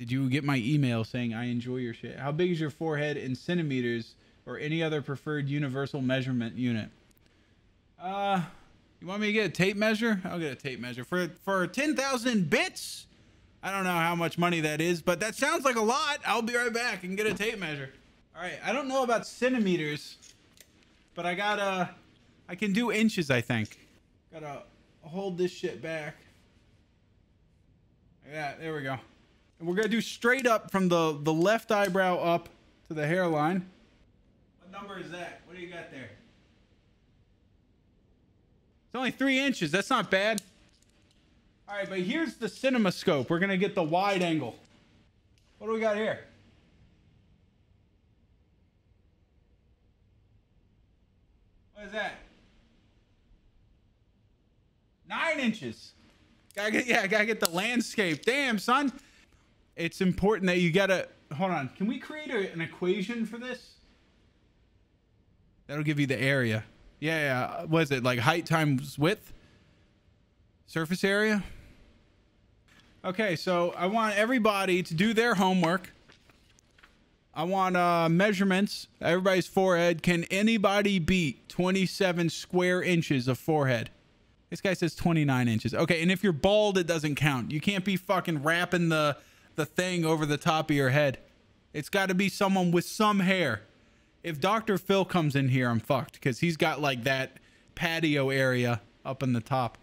Did you get my email saying I enjoy your shit? How big is your forehead in centimeters or any other preferred universal measurement unit? Uh, you want me to get a tape measure? I'll get a tape measure for for 10,000 bits. I don't know how much money that is, but that sounds like a lot. I'll be right back and get a tape measure. All right, I don't know about centimeters, but I got uh I can do inches, I think. Gotta hold this shit back. Yeah, there we go. And we're gonna do straight up from the the left eyebrow up to the hairline. What number is that? What do you got there? It's only three inches. That's not bad. All right, but here's the CinemaScope. We're gonna get the wide angle. What do we got here? What is that? Nine inches. Gotta get, yeah, gotta get the landscape. Damn, son. It's important that you gotta. Hold on. Can we create a, an equation for this? That'll give you the area. Yeah, yeah. What is it? Like height times width? Surface area? Okay, so I want everybody to do their homework. I want uh, measurements. Everybody's forehead. Can anybody beat 27 square inches of forehead? This guy says 29 inches. Okay, and if you're bald, it doesn't count. You can't be fucking wrapping the the thing over the top of your head. It's got to be someone with some hair. If Dr. Phil comes in here, I'm fucked because he's got like that patio area up in the top.